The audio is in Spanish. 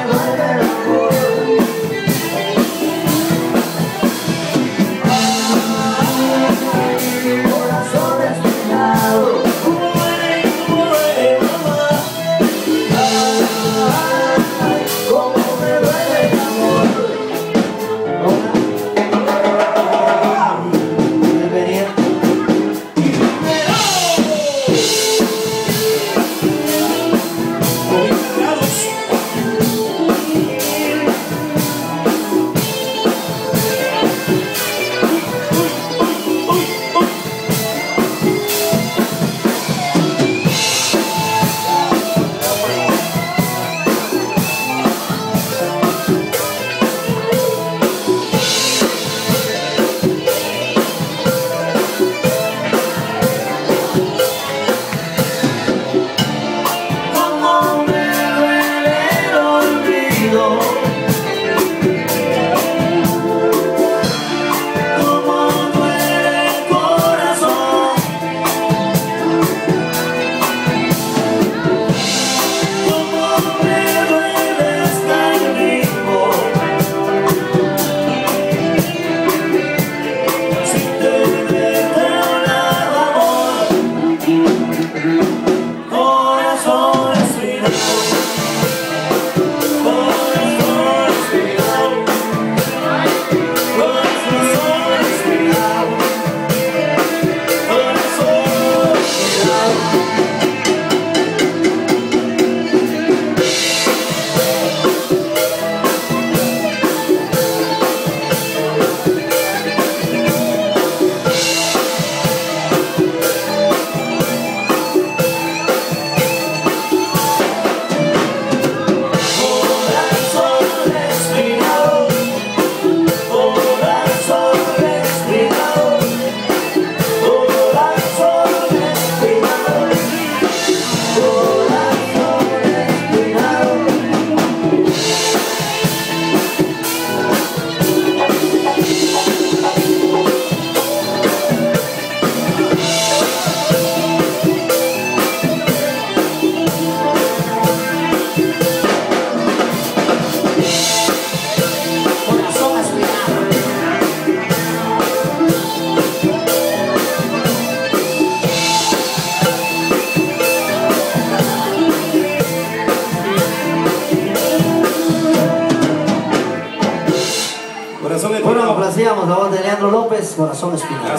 I complaciamos la voz de Leandro López, Corazón Espinal.